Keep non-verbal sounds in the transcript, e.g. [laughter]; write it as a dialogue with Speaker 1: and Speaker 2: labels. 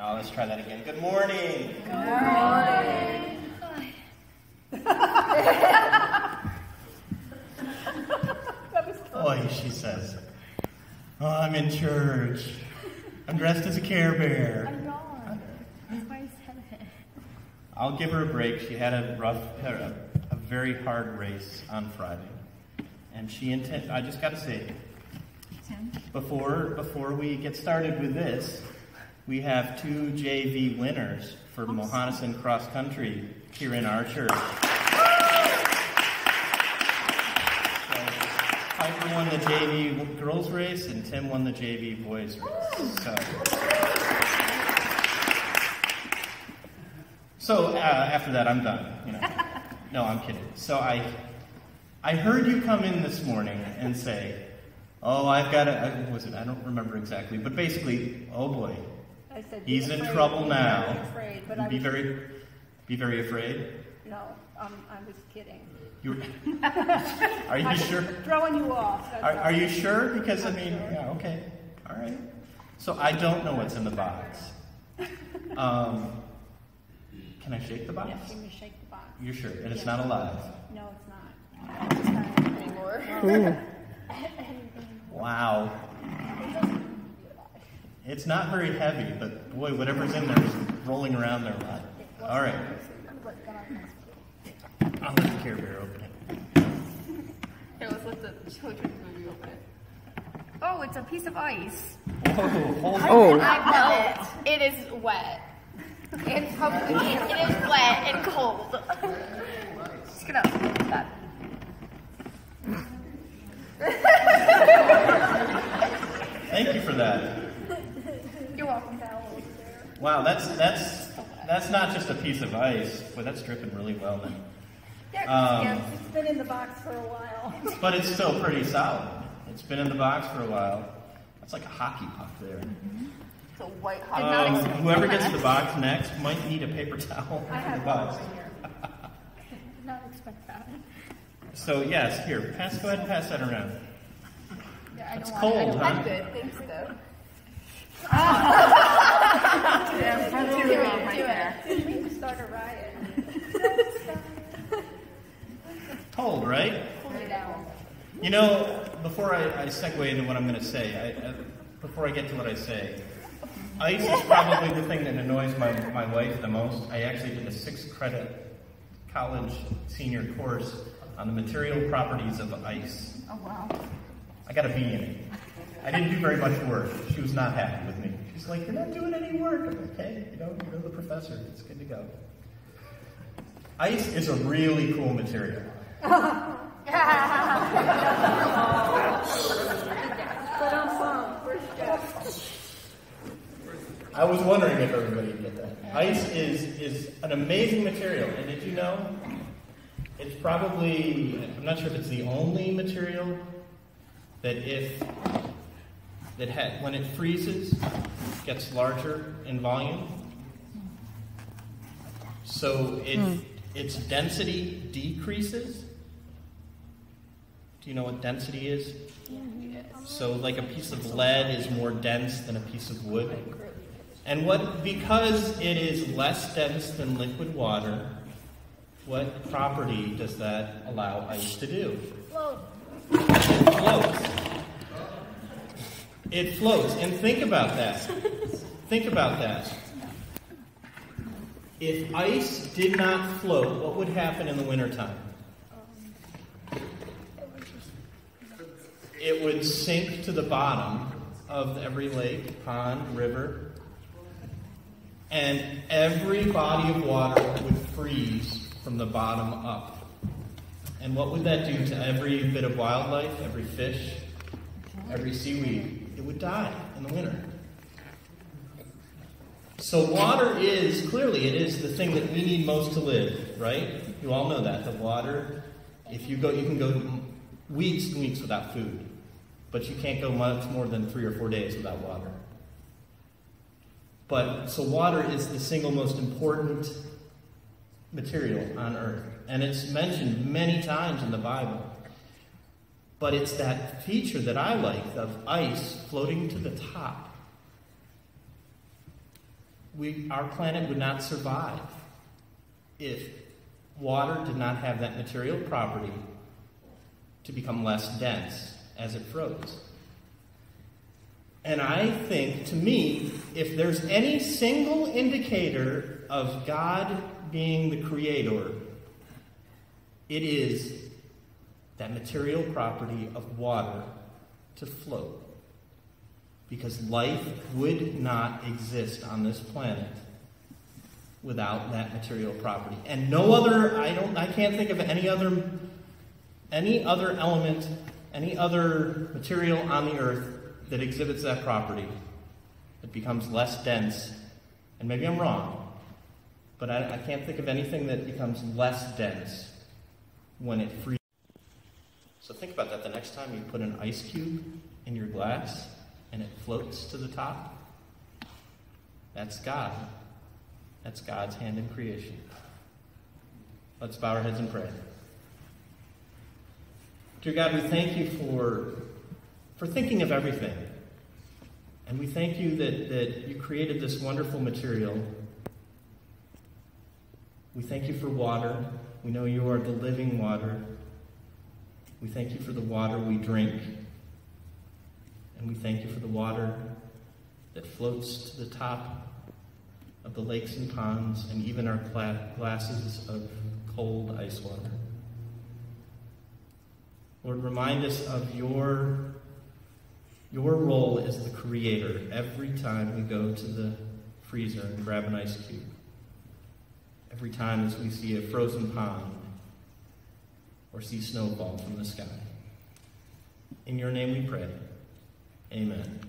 Speaker 1: Now let's try that again. Good morning. Good morning. Boy, she says, Oh, I'm in church. I'm dressed as a Care Bear.
Speaker 2: I'm gone. That's why I said it.
Speaker 1: I'll give her a break. She had a rough, a, a very hard race on Friday, and she intend. I just got to say, before before we get started with this, we have two JV winners for Mohonasen Cross Country here in our church. Piper won the JV girls race, and Tim won the JV boys race. So. So uh, after that, I'm done. You know. [laughs] No, I'm kidding. So I, I heard you come in this morning and say, "Oh, I've got a was it? I don't remember exactly, but basically, oh boy,
Speaker 3: I said, be
Speaker 1: he's in
Speaker 3: afraid.
Speaker 1: trouble
Speaker 3: Be
Speaker 1: now.
Speaker 3: afraid, but I
Speaker 1: Be
Speaker 3: was,
Speaker 1: very, be very afraid.
Speaker 3: no, um, I was kidding.
Speaker 1: You, [laughs] are you
Speaker 3: I'm
Speaker 1: sure?
Speaker 3: Throwing you off.
Speaker 1: Are, are you sure? Because I
Speaker 3: I'm
Speaker 1: mean,
Speaker 3: sure.
Speaker 1: yeah, okay, all right. So I don't know what's in the box. [laughs] Um, can I shake the box?
Speaker 3: Yeah, can you shake the box?
Speaker 1: You're sure? And it's
Speaker 3: Yeah.
Speaker 1: not alive.
Speaker 3: No, it's not. It's not anymore.
Speaker 1: Wow. It's not very heavy, but boy, whatever's in there is rolling around there a lot. All right. I'll let the Care Bear open it.
Speaker 2: Here, let's let the children's movie open it. Oh, it's a piece of ice.
Speaker 1: Whoa, hold
Speaker 4: Oh,
Speaker 2: I know it. It is wet. It's probably it is wet and cold. Just get up. That.
Speaker 1: Thank you for that.
Speaker 2: You're welcome.
Speaker 1: Wow, that's that's that's not just a piece of ice, but that's dripping really well then.
Speaker 3: Yeah,
Speaker 1: Um,
Speaker 3: yeah, it's been in the box for a while. [laughs]
Speaker 1: But it's still pretty solid. It's been in the box for a while. That's like a hockey puck there.
Speaker 2: It's a white hot.
Speaker 1: Um, whoever gets [laughs] the box next might need a paper towel
Speaker 3: I
Speaker 1: for the
Speaker 3: have
Speaker 1: box.
Speaker 3: one here. Did [laughs] not expect that.
Speaker 1: So yes, here, pass. Go ahead and pass that around.
Speaker 2: Yeah, I
Speaker 1: It's
Speaker 2: don't want it.
Speaker 1: cold, huh?
Speaker 2: I'm good. Thanks, though. [laughs]
Speaker 4: yeah, front two row right there.
Speaker 2: it.
Speaker 3: Didn't to start a riot.
Speaker 1: Cold, right? You know, before I, I segue into what I'm going to say, I, I, before I get to what I say, ice is probably the thing that annoys my, my wife the most. I actually did a six credit college senior course on the material properties of ice.
Speaker 2: Oh wow.
Speaker 1: I got a B in it. I didn't do very much work. She was not happy with me. She's like, You're not doing any work. I'm like, Okay, you know, you know the professor. It's good to go. Ice is a really cool material. I was wondering if everybody would get that. Ice is, is an amazing material, and did you know? It's probably, I'm not sure if it's the only material that if, that ha when it freezes, gets larger in volume. So it, hmm. its density decreases. Do you know what density is? So, like a piece of lead is more dense than a piece of wood. And what, because it is less dense than liquid water, what property does that allow ice to do? It floats. It floats. And think about that. Think about that. If ice did not float, what would happen in the wintertime? It would sink to the bottom of every lake, pond, river, and every body of water would freeze from the bottom up. And what would that do to every bit of wildlife, every fish, every seaweed? It would die in the winter. So water is clearly it is the thing that we need most to live, right? You all know that the water. If you go, you can go weeks and weeks without food, but you can't go much more than three or four days without water. But so water is the single most important material on earth, and it's mentioned many times in the Bible. But it's that feature that I like of ice floating to the top we, our planet would not survive if water did not have that material property to become less dense as it froze. And I think, to me, if there's any single indicator of God being the creator, it is that material property of water to float. Because life would not exist on this planet without that material property. And no other I don't I can't think of any other any other element, any other material on the earth that exhibits that property. It becomes less dense. And maybe I'm wrong, but I, I can't think of anything that becomes less dense when it freezes. So think about that the next time you put an ice cube in your glass and it floats to the top. That's God. That's God's hand in creation. Let's bow our heads and pray. Dear God, we thank you for, for thinking of everything. And we thank you that, that you created this wonderful material. We thank you for water. We know you are the living water. We thank you for the water we drink. And we thank you for the water that floats to the top of the lakes and ponds and even our glasses of cold ice water. Lord, remind us of your, your role as the creator every time we go to the freezer and grab an ice cube. Every time as we see a frozen pond or see snowfall from the sky. In your name we pray. Amen.